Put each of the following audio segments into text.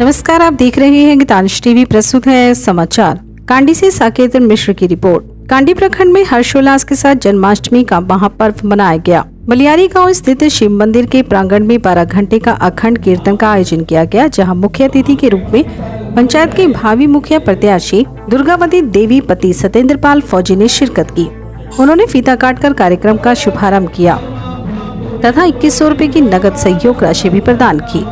नमस्कार, आप देख रहे हैं गीतांश टीवी, प्रस्तुत है समाचार। कांडी से साकेत मिश्र की रिपोर्ट। कांडी प्रखंड में हर्षोल्लास के साथ जन्माष्टमी का महापर्व मनाया गया। मलियारी गाँव स्थित शिव मंदिर के प्रांगण में बारह घंटे का अखंड कीर्तन का आयोजन किया गया, जहाँ मुख्य अतिथि के रूप में पंचायत के भावी मुखिया प्रत्याशी दुर्गावती देवी, पति सत्येंद्र पाल फौजी ने शिरकत की। उन्होंने फीता काटकर कार्यक्रम का शुभारंभ किया, तथा इक्कीस सौ की नगद सहयोग राशि भी प्रदान की।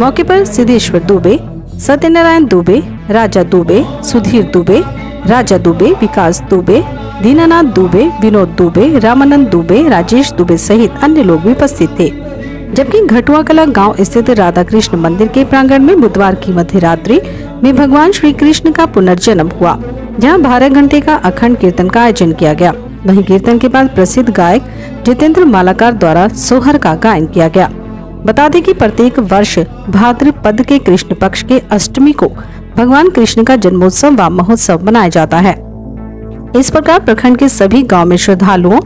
मौके पर सिद्धेश्वर दुबे, सत्यनारायण दुबे, राजा दुबे, सुधीर दुबे, राजा दुबे, विकास दुबे, दीनानाथ दुबे, विनोद दुबे, रामानंद दुबे, राजेश दुबे सहित अन्य लोग भी उपस्थित थे। जबकि घटुआ कला गाँव स्थित राधा कृष्ण मंदिर के प्रांगण में बुधवार की मध्य रात्रि में भगवान श्री कृष्ण का पुनर्जन्म हुआ, जहाँ बारह घंटे का अखंड कीर्तन का आयोजन किया गया। वहीं कीर्तन के बाद प्रसिद्ध गायक जितेंद्र मालाकार द्वारा सोहर का गायन किया गया। बता दें कि प्रत्येक वर्ष भाद्रपद के कृष्ण पक्ष के अष्टमी को भगवान कृष्ण का जन्मोत्सव व महोत्सव मनाया जाता है। इस प्रकार प्रखंड के सभी गाँव में श्रद्धालुओं,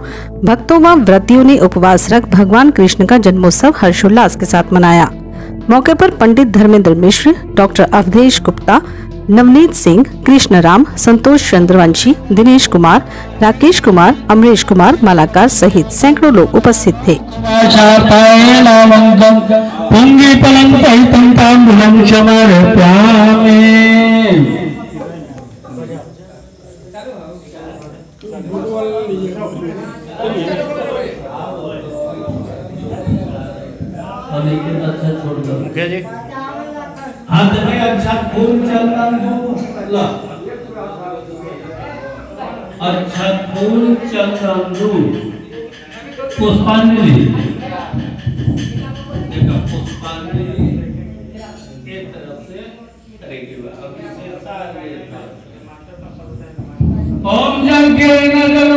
भक्तों व व्रतियों ने उपवास रख भगवान कृष्ण का जन्मोत्सव हर्षोल्लास के साथ मनाया। मौके पर पंडित धर्मेंद्र मिश्र, डॉक्टर अवधेश गुप्ता नवनीत सिंह कृष्ण राम संतोष चंद्रवंशी, दिनेश कुमार, राकेश कुमार, अमरीश कुमार मालाकार सहित सैकड़ों लोग उपस्थित थे। मुखिया जी। हाथ में अच्छा चंदन दूध ला अच्छा चंदन दूध पुष्पांजलि पुष्पांजलि ओम यज्ञ नगरमय दन्तः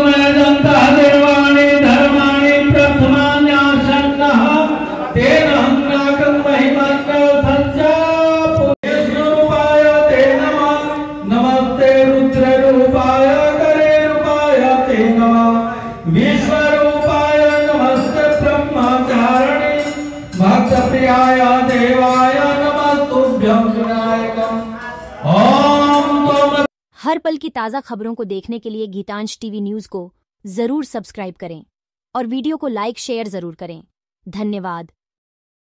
हर पल की ताज़ा खबरों को देखने के लिए गीतांश टीवी न्यूज़ को ज़रूर सब्सक्राइब करें और वीडियो को लाइक, शेयर ज़रूर करें। धन्यवाद।